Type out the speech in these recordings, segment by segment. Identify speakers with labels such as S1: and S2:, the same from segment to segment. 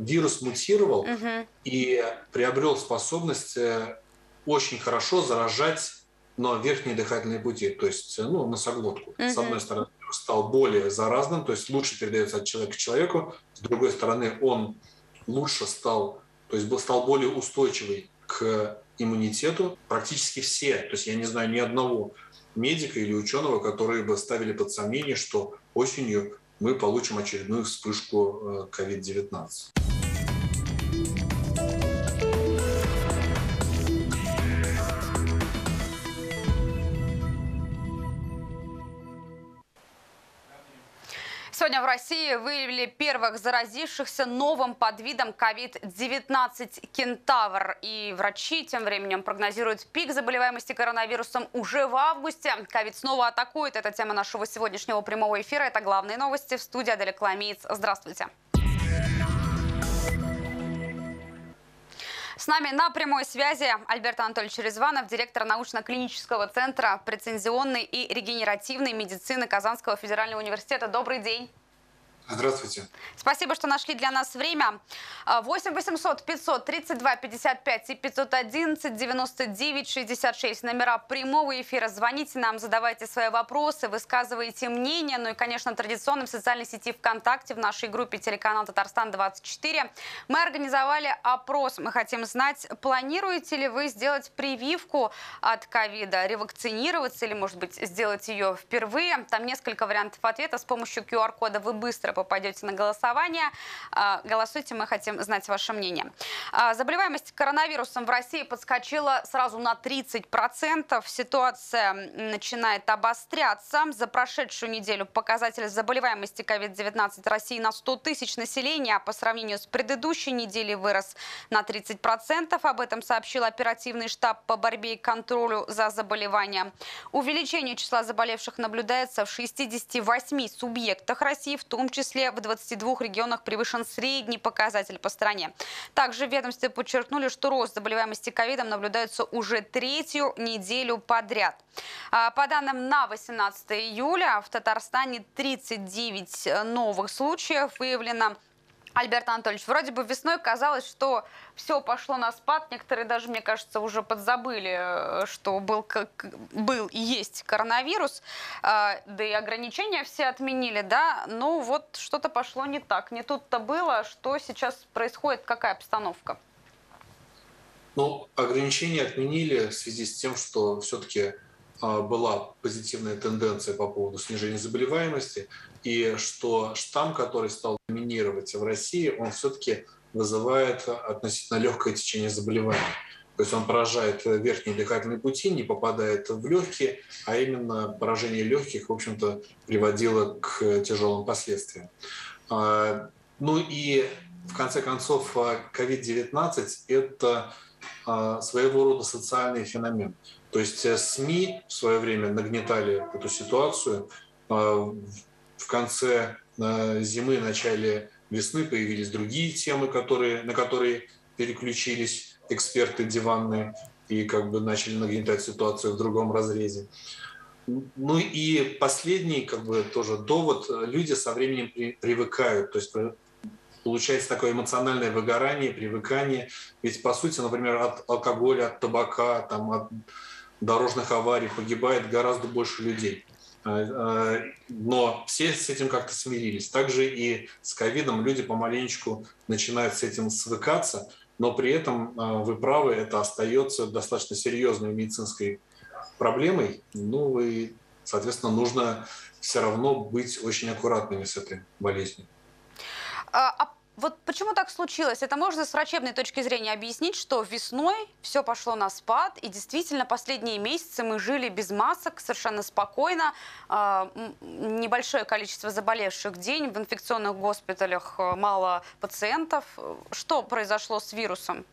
S1: вирус мутировал угу. и приобрел способность э, очень хорошо заражать но верхние дыхательные пути, то есть ну, носоглотку. Угу. С одной стороны, стал более заразным, то есть лучше передается от человека к человеку, с другой стороны, он лучше стал, то есть был, стал более устойчивый к иммунитету. Практически все, то есть я не знаю ни одного медика или ученого, которые бы ставили под сомнение, что осенью мы получим очередную вспышку COVID-19.
S2: Сегодня в России выявили первых заразившихся новым подвидом COVID-19 кентавр. И врачи тем временем прогнозируют пик заболеваемости коронавирусом уже в августе. Ковид снова атакует. Это тема нашего сегодняшнего прямого эфира. Это главные новости в студии Аделя Кламиец. Здравствуйте. С нами на прямой связи Альберт Анатольевич Резванов, директор научно-клинического центра прецензионной и регенеративной медицины Казанского федерального университета. Добрый день.
S1: Здравствуйте.
S2: Спасибо, что нашли для нас время. 8 800 532 55 и 511 99 66. Номера прямого эфира. Звоните нам, задавайте свои вопросы, высказывайте мнение. Ну и, конечно, традиционно в социальной сети ВКонтакте, в нашей группе телеканал Татарстан-24. Мы организовали опрос. Мы хотим знать, планируете ли вы сделать прививку от ковида, ревакцинироваться или, может быть, сделать ее впервые. Там несколько вариантов ответа. С помощью QR-кода вы быстро попадете на голосование. А, голосуйте, мы хотим знать ваше мнение. А, заболеваемость коронавирусом в России подскочила сразу на 30%. Ситуация начинает обостряться. За прошедшую неделю показатель заболеваемости COVID-19 России на 100 тысяч населения, а по сравнению с предыдущей неделей вырос на 30%. Об этом сообщил оперативный штаб по борьбе и контролю за заболеванием. Увеличение числа заболевших наблюдается в 68 субъектах России, в том числе числе в 22 регионах превышен средний показатель по стране. Также в ведомстве подчеркнули, что рост заболеваемости ковидом наблюдается уже третью неделю подряд. А, по данным на 18 июля в Татарстане 39 новых случаев выявлено Альберт Анатольевич, вроде бы весной казалось, что все пошло на спад. Некоторые даже, мне кажется, уже подзабыли, э, что был, как, был и есть коронавирус. А, да и ограничения все отменили, да. Ну вот что-то пошло не так. Не тут-то было. Что сейчас происходит? Какая обстановка?
S1: Ну, ограничения отменили в связи с тем, что все-таки была позитивная тенденция по поводу снижения заболеваемости, и что штамм, который стал доминировать в России, он все-таки вызывает относительно легкое течение заболевания. То есть он поражает верхние дыхательные пути, не попадает в легкие, а именно поражение легких, в общем-то, приводило к тяжелым последствиям. А, ну и в конце концов, COVID-19 – это а, своего рода социальный феномен. То есть э, СМИ в свое время нагнетали эту ситуацию. А, в конце э, зимы, начале весны появились другие темы, которые, на которые переключились эксперты диванные и как бы начали нагнетать ситуацию в другом разрезе. Ну и последний как бы тоже довод. Люди со временем привыкают. То есть получается такое эмоциональное выгорание, привыкание. Ведь, по сути, например, от алкоголя, от табака, там, от дорожных аварий погибает гораздо больше людей. А, а, но все с этим как-то смирились. Также и с ковидом люди помаленечку начинают с этим свыкаться, но при этом, а, вы правы, это остается достаточно серьезной медицинской проблемой. Ну и, соответственно, нужно все равно быть очень аккуратными с этой болезнью.
S2: А вот почему так случилось? Это можно с врачебной точки зрения объяснить, что весной все пошло на спад, и действительно последние месяцы мы жили без масок, совершенно спокойно. А, небольшое количество заболевших в день, в инфекционных госпиталях э, мало пациентов. Что произошло с вирусом?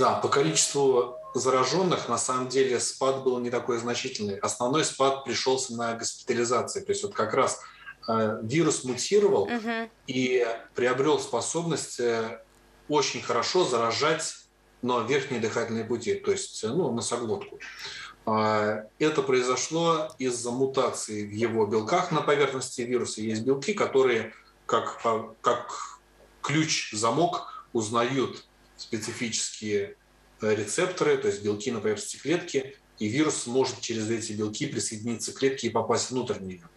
S1: Да, по количеству зараженных на самом деле спад был не такой значительный. Основной спад пришелся на госпитализации. То есть вот как раз вирус мутировал угу. и приобрел способность э, очень хорошо заражать но верхние дыхательные пути, то есть э, ну, носоглотку. А, это произошло из-за мутации в его белках на поверхности вируса. Есть белки, которые как, как ключ-замок узнают специфические э, рецепторы, то есть белки на поверхности клетки, и вирус может через эти белки присоединиться к клетке и попасть внутрь нее.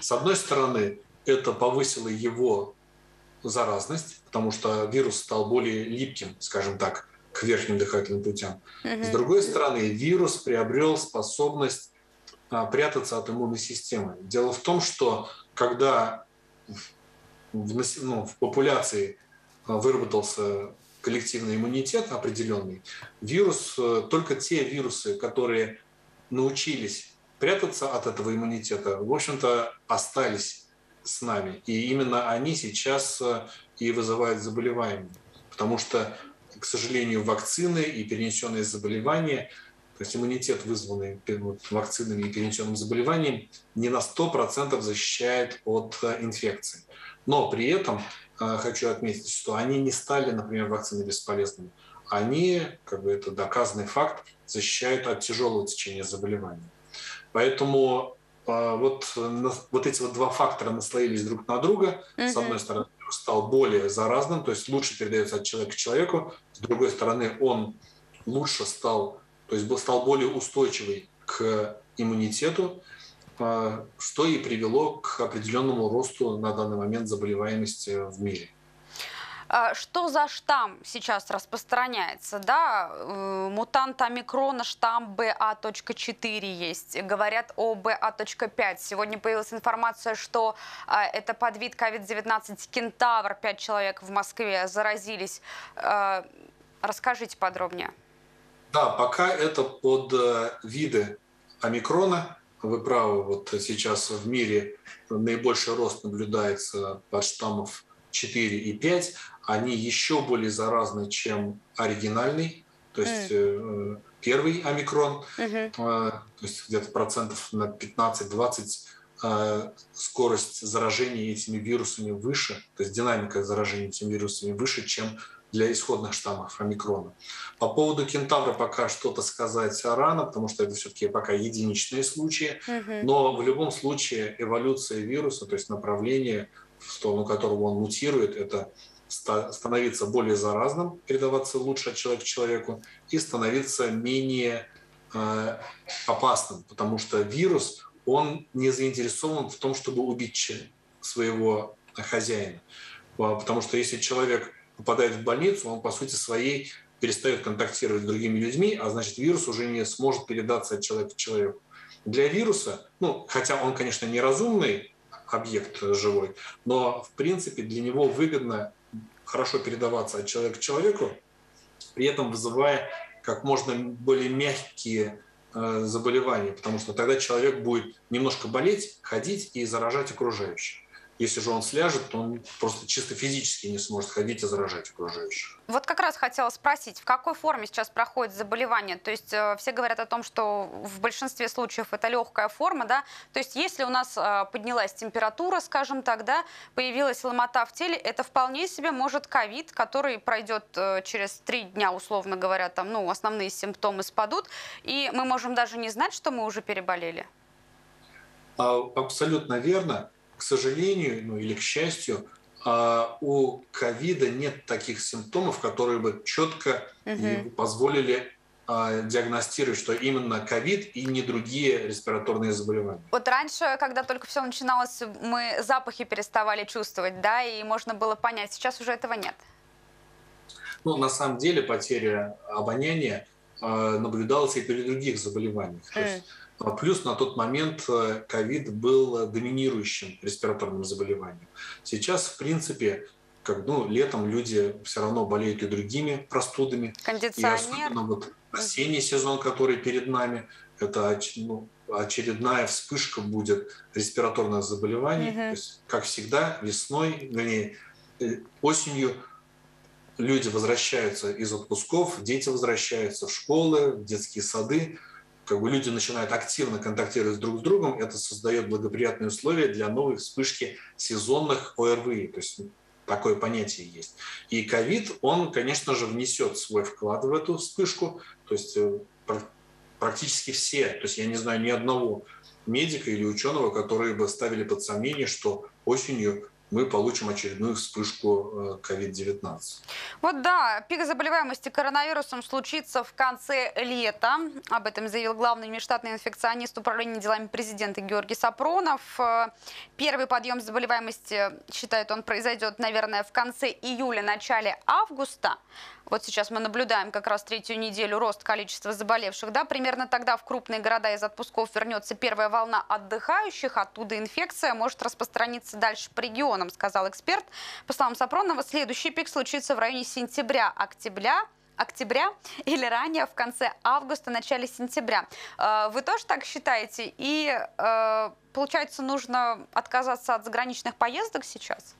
S1: С одной стороны, это повысило его заразность, потому что вирус стал более липким, скажем так, к верхним дыхательным путям. Mm-hmm. С другой стороны, вирус приобрел способность а, прятаться от иммунной системы. Дело в том, что когда в, ну, в популяции а, выработался коллективный иммунитет определенный, вирус, э, только те вирусы, которые научились прятаться от этого иммунитета, в общем-то, остались с нами. И именно они сейчас э, и вызывают заболевания. Потому что, к сожалению, вакцины и перенесенные заболевания, то есть иммунитет, вызванный вакцинами и перенесенным заболеванием, не на 100% защищает от э, инфекции. Но при этом хочу отметить, что они не стали, например, вакцины бесполезными. Они, как бы это доказанный факт, защищают от тяжелого течения заболевания. Поэтому э, вот, вот эти вот два фактора наслоились друг на друга. Mm-hmm. С одной стороны, стал более заразным, то есть лучше передается от человека к человеку. С другой стороны, он лучше стал, то есть стал более устойчивый к иммунитету. А, что и привело к определенному росту на данный момент заболеваемости в мире.
S2: А, что за штамм сейчас распространяется? Да, э, мутант омикрона, штамм BA.4 есть. Говорят о BA.5. Сегодня появилась информация, что а, это подвид COVID-19 кентавр. Пять человек в Москве заразились. Расскажите подробнее.
S1: Да, пока это под э, виды омикрона. Вы правы, вот сейчас в мире наибольший рост наблюдается под штаммов 4 и 5. Они еще более заразны, чем оригинальный, то есть mm. первый омикрон, mm-hmm. то есть где-то процентов на 15-20 скорость заражения этими вирусами выше, то есть динамика заражения этими вирусами выше, чем для исходных штаммов омикрона. По поводу кентавра пока что-то сказать рано, потому что это все-таки пока единичные случаи, угу. но в любом случае эволюция вируса, то есть направление, в сторону которого он мутирует, это становиться более заразным, передаваться лучше от человека к человеку, и становиться менее э, опасным, потому что вирус, он не заинтересован в том, чтобы убить своего хозяина. Потому что если человек попадает в больницу, он по сути своей перестает контактировать с другими людьми, а значит вирус уже не сможет передаться от человека к человеку. Для вируса, ну, хотя он, конечно, неразумный объект живой, но в принципе для него выгодно хорошо передаваться от человека к человеку, при этом вызывая как можно более мягкие э, заболевания, потому что тогда человек будет немножко болеть, ходить и заражать окружающих. Если же он сляжет, то он просто чисто физически не сможет ходить и заражать окружающих.
S2: Вот как раз хотела спросить, в какой форме сейчас проходит заболевание? То есть э, все говорят о том, что в большинстве случаев это легкая форма, да? То есть если у нас э, поднялась температура, скажем так, да, появилась ломота в теле, это вполне себе может ковид, который пройдет э, через три дня, условно говоря, там, ну, основные симптомы спадут, и мы можем даже не знать, что мы уже переболели.
S1: А, абсолютно верно к сожалению, ну или к счастью, а, у ковида нет таких симптомов, которые бы четко угу. позволили а, диагностировать, что именно ковид и не другие респираторные заболевания.
S2: Вот раньше, когда только все начиналось, мы запахи переставали чувствовать, да, и можно было понять. Сейчас уже этого нет.
S1: Ну, на самом деле потеря обоняния а, наблюдалась и при других заболеваниях. Mm. То есть плюс на тот момент э, ковид был доминирующим респираторным заболеванием. Сейчас, в принципе, как, ну, летом люди все равно болеют и другими простудами.
S2: Кондиционер.
S1: И особенно вот осенний сезон, который перед нами, это ну, очередная вспышка будет респираторных заболеваний. Угу. То есть, как всегда, весной, вернее, э, осенью люди возвращаются из отпусков, дети возвращаются в школы, в детские сады как бы люди начинают активно контактировать друг с другом, это создает благоприятные условия для новой вспышки сезонных ОРВИ. То есть такое понятие есть. И ковид, он, конечно же, внесет свой вклад в эту вспышку. То есть э, практически все, то есть я не знаю ни одного медика или ученого, которые бы ставили под сомнение, что осенью мы получим очередную вспышку COVID-19. Э,
S2: вот да, пик заболеваемости коронавирусом случится в конце лета. Об этом заявил главный межштатный инфекционист управления делами президента Георгий Сапронов. Э, первый подъем заболеваемости, считает он, произойдет, наверное, в конце июля, начале августа. Вот сейчас мы наблюдаем как раз третью неделю рост количества заболевших. Да? Примерно тогда в крупные города из отпусков вернется первая волна отдыхающих. Оттуда инфекция может распространиться дальше по регионам, сказал эксперт. По словам Сапронова, следующий пик случится в районе сентября-октября октября или ранее, в конце августа, начале сентября. Э, вы тоже так считаете? И э, получается, нужно отказаться от заграничных поездок сейчас?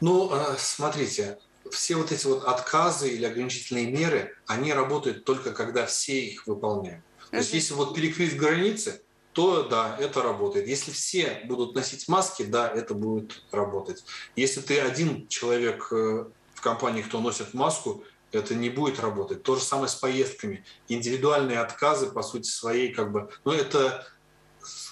S1: Ну, э, смотрите, все вот эти вот отказы или ограничительные меры, они работают только когда все их выполняют. То есть если вот перекрыть границы, то да, это работает. Если все будут носить маски, да, это будет работать. Если ты один человек э, в компании, кто носит маску, это не будет работать. То же самое с поездками. Индивидуальные отказы, по сути своей, как бы, ну это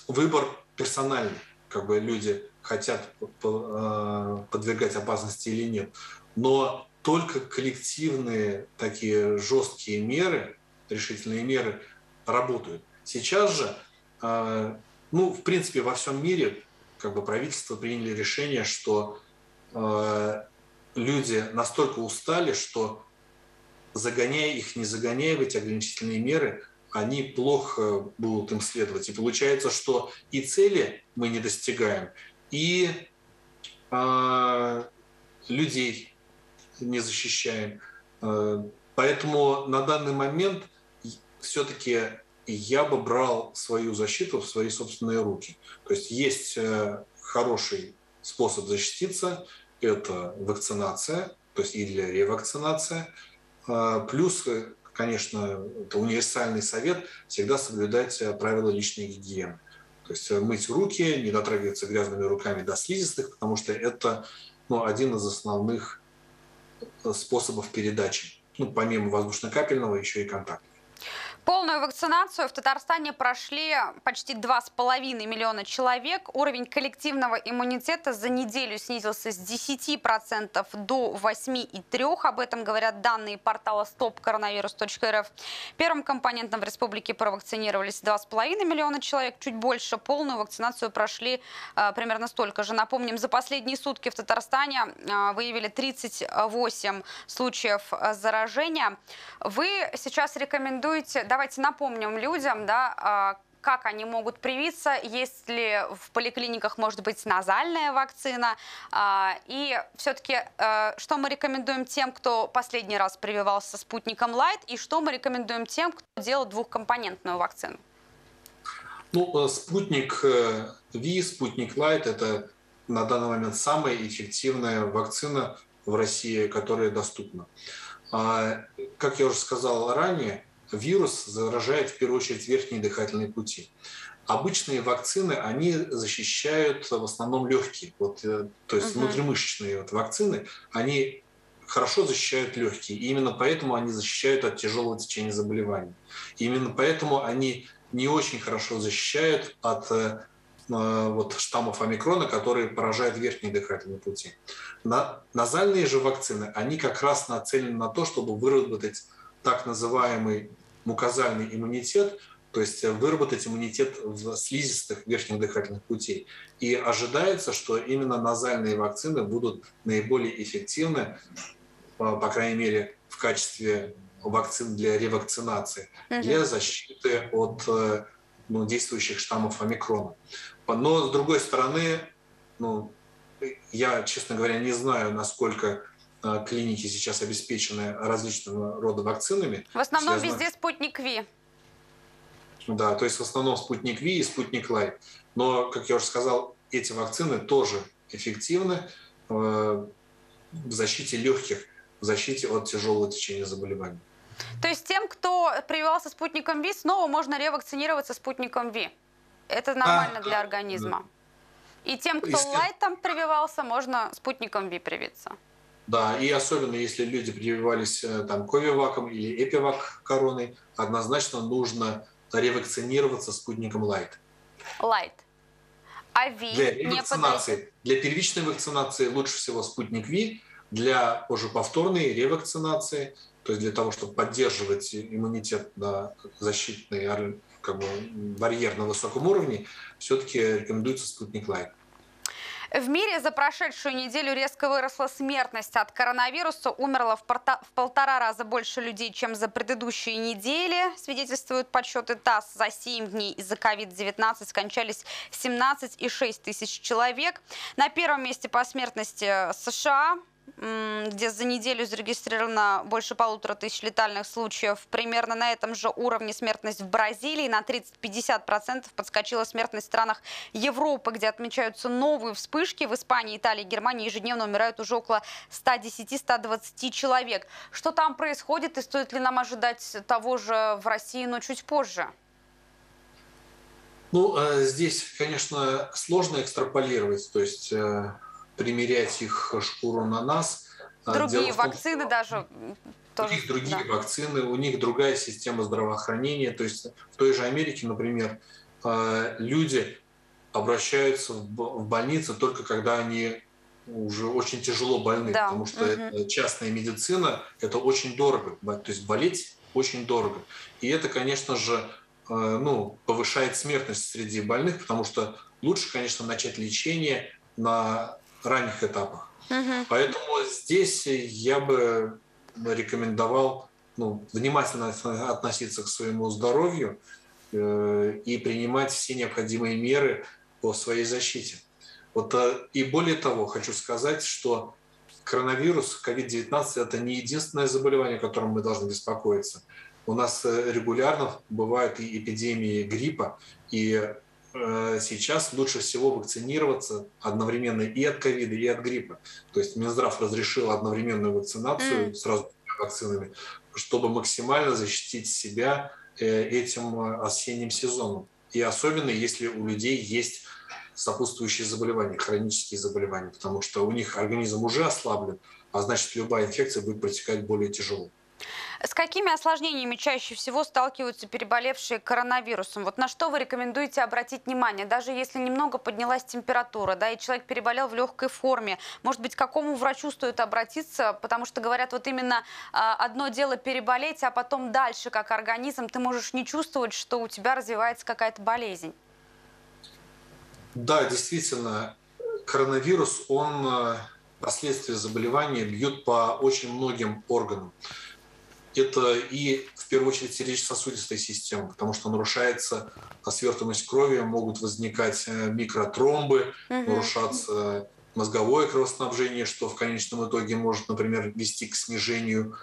S1: выбор персональный, как бы люди хотят э, подвергать опасности или нет но только коллективные такие жесткие меры, решительные меры работают. Сейчас же, а, ну, в принципе, во всем мире как бы правительство приняли решение, что а, люди настолько устали, что загоняя их, не загоняя в эти ограничительные меры, они плохо будут им следовать. И получается, что и цели мы не достигаем, и э, людей не защищаем. Э, поэтому на данный момент все-таки я бы брал свою защиту в свои собственные руки. То есть есть э, хороший способ защититься, это вакцинация, то есть или ревакцинация. Э, плюс, конечно, это универсальный совет всегда соблюдать правила личной гигиены. То есть мыть руки, не дотрагиваться грязными руками до слизистых, потому что это ну, один из основных способов передачи. Ну, помимо воздушно-капельного, еще и контактного.
S2: Полную вакцинацию в Татарстане прошли почти 2,5 миллиона человек. Уровень коллективного иммунитета за неделю снизился с 10% до 8,3%. Об этом говорят данные портала stopcoronavirus.rf. Первым компонентом в республике провакцинировались 2,5 миллиона человек, чуть больше. Полную вакцинацию прошли э, примерно столько же. Напомним, за последние сутки в Татарстане э, выявили 38 случаев э, заражения. Вы сейчас рекомендуете давайте напомним людям, да, а, как они могут привиться, есть ли в поликлиниках, может быть, назальная вакцина. А, и все-таки, э, что мы рекомендуем тем, кто последний раз прививался спутником Light, и что мы рекомендуем тем, кто делает двухкомпонентную вакцину?
S1: Ну, э, спутник Ви, э, спутник Light – это на данный момент самая эффективная вакцина в России, которая доступна. А, как я уже сказал ранее, вирус заражает в первую очередь верхние дыхательные пути. Обычные вакцины, они защищают в основном легкие, вот, э, то есть угу. внутримышечные вот вакцины, они хорошо защищают легкие. И именно поэтому они защищают от тяжелого течения заболеваний. И именно поэтому они не очень хорошо защищают от э, э вот, штаммов омикрона, которые поражают верхние дыхательные пути. На, назальные же вакцины, они как раз нацелены на то, чтобы выработать так называемый мукозальный иммунитет, то есть выработать иммунитет в слизистых верхних дыхательных путей. И ожидается, что именно назальные вакцины будут наиболее эффективны, по крайней мере, в качестве вакцин для ревакцинации, угу. для защиты от э, ну, действующих штаммов омикрона. Но, с другой стороны, ну, я, честно говоря, не знаю, насколько Э, клиники сейчас обеспечены различного рода вакцинами.
S2: В основном связано... везде спутник Ви.
S1: Да, то есть в основном спутник Ви и спутник Лайт. Но, как я уже сказал, эти вакцины тоже эффективны э, в защите легких, в защите от тяжелого течения заболеваний.
S2: То есть тем, кто прививался спутником Ви, снова можно ревакцинироваться спутником Ви. Это нормально а, для организма. Да. И тем, кто лайтом прививался, можно спутником Ви привиться.
S1: Да, и особенно если люди прививались э, там ковиваком или эпивак короной, однозначно нужно ревакцинироваться спутником Light.
S2: Light. А ВИ
S1: для ревакцинации, для первичной вакцинации лучше всего спутник ВИ, для уже повторной ревакцинации, то есть для того, чтобы поддерживать иммунитет на защитный как бы, барьер на высоком уровне, все-таки рекомендуется спутник Лайт.
S2: В мире за прошедшую неделю резко выросла смертность от коронавируса. Умерло в, порта- в полтора раза больше людей, чем за предыдущие недели, свидетельствуют подсчеты ТАСС. За 7 дней из-за COVID-19 скончались 17,6 тысяч человек. На первом месте по смертности США где за неделю зарегистрировано больше полутора тысяч летальных случаев. Примерно на этом же уровне смертность в Бразилии. На 30-50% подскочила смертность в странах Европы, где отмечаются новые вспышки. В Испании, Италии, Германии ежедневно умирают уже около 110-120 человек. Что там происходит и стоит ли нам ожидать того же в России, но чуть позже?
S1: Ну, э, здесь, конечно, сложно экстраполировать. То есть э, примерять их шкуру на нас.
S2: А другие том, вакцины даже
S1: тоже, у них другие да. вакцины, у них другая система здравоохранения. То есть в той же Америке, например, э, люди обращаются в больницы только когда они уже очень тяжело больны, да. потому что угу. частная медицина, это очень дорого, то есть болеть очень дорого. И это, конечно же, э, ну, повышает смертность среди больных, потому что лучше, конечно, начать лечение на ранних этапах. Угу. Поэтому здесь я бы рекомендовал ну, внимательно относиться к своему здоровью э, и принимать все необходимые меры по своей защите. Вот, э, и более того, хочу сказать, что коронавирус, COVID-19 – это не единственное заболевание, о котором мы должны беспокоиться. У нас э, регулярно бывают и эпидемии гриппа, и сейчас лучше всего вакцинироваться одновременно и от ковида, и от гриппа. То есть Минздрав разрешил одновременную вакцинацию mm. сразу вакцинами, чтобы максимально защитить себя э, этим э, осенним сезоном. И особенно, если у людей есть сопутствующие заболевания, хронические заболевания, потому что у них организм уже ослаблен, а значит любая инфекция будет протекать более тяжело.
S2: С какими осложнениями чаще всего сталкиваются переболевшие коронавирусом? Вот на что вы рекомендуете обратить внимание? Даже если немного поднялась температура, да, и человек переболел в легкой форме, может быть, к какому врачу стоит обратиться? Потому что говорят, вот именно а, одно дело переболеть, а потом дальше, как организм, ты можешь не чувствовать, что у тебя развивается какая-то болезнь.
S1: Да, действительно, коронавирус, он э, последствия заболевания бьют по очень многим органам это и в первую очередь сердечно-сосудистая система, потому что нарушается свертываемость крови, могут возникать э, микротромбы, угу. нарушаться мозговое кровоснабжение, что в конечном итоге может, например, вести к снижению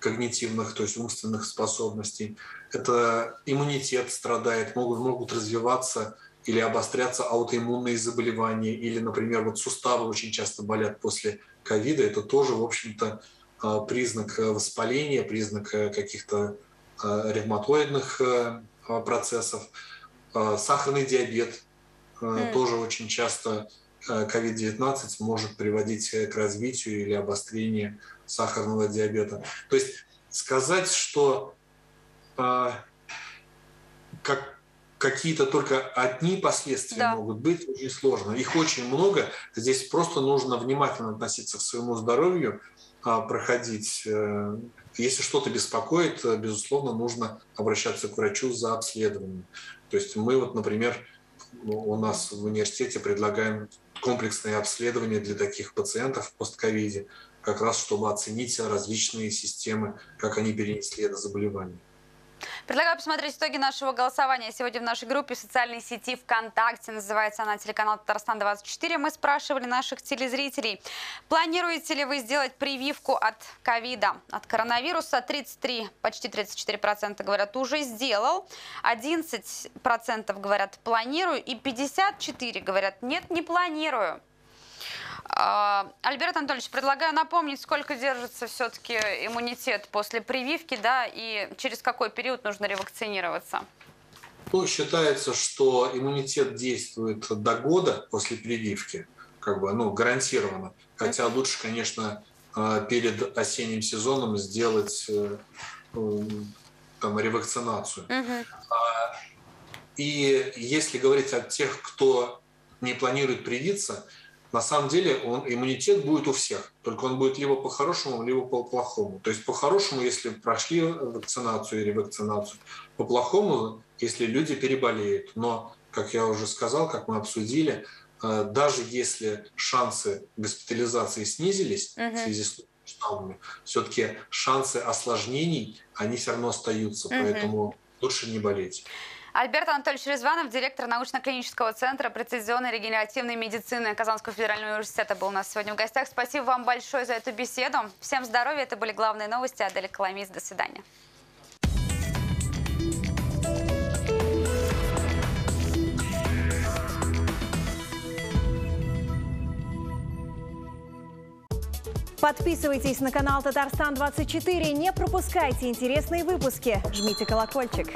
S1: когнитивных, то есть умственных способностей. Это иммунитет страдает, могут, могут развиваться или обостряться аутоиммунные заболевания, или, например, вот суставы очень часто болят после ковида. Это тоже, в общем-то, признак э, воспаления, признак э, каких-то а, ревматоидных э, а, процессов. Сахарный диабет mm. тоже очень часто COVID-19 может приводить к развитию или обострению сахарного диабета. То есть сказать, что как какие-то только одни последствия да. могут быть, очень сложно. Их очень много. Здесь просто нужно внимательно относиться к своему здоровью, а, проходить. Э, если что-то беспокоит, э, безусловно, нужно обращаться к врачу за обследованием. То есть мы вот, например, у нас в университете предлагаем комплексные обследования для таких пациентов в постковиде, как раз чтобы оценить различные системы, как они перенесли это заболевание.
S2: Предлагаю посмотреть итоги нашего голосования сегодня в нашей группе в социальной сети ВКонтакте. Называется она телеканал Татарстан-24. Мы спрашивали наших телезрителей, планируете ли вы сделать прививку от ковида, от коронавируса? 33, почти 34% говорят, уже сделал. 11% говорят, планирую. И 54 говорят, нет, не планирую. А, Альберт Анатольевич, предлагаю напомнить, сколько держится все-таки иммунитет после прививки, да, и через какой период нужно ревакцинироваться?
S1: Ну, считается, что иммунитет действует до года после прививки, как бы, ну, гарантированно. Хотя лучше, конечно, а, перед осенним сезоном сделать э, там ревакцинацию. Mm-hmm. И если говорить о тех, кто не планирует привиться, на самом деле он, иммунитет будет у всех, только он будет либо по-хорошему, либо по-плохому. То есть по-хорошему, если прошли вакцинацию или вакцинацию, по-плохому, если люди переболеют. Но, как я уже сказал, как мы обсудили, э, даже если шансы госпитализации снизились угу. в связи с штаммами, все-таки шансы осложнений, они все равно остаются, угу. поэтому лучше не болеть.
S2: Альберт Анатольевич Резванов, директор научно-клинического центра прецизионной регенеративной медицины Казанского федерального университета был у нас сегодня в гостях. Спасибо вам большое за эту беседу. Всем здоровья. Это были главные новости. Адель Коломис. До свидания.
S3: Подписывайтесь на канал Татарстан 24, не пропускайте интересные выпуски, жмите колокольчик.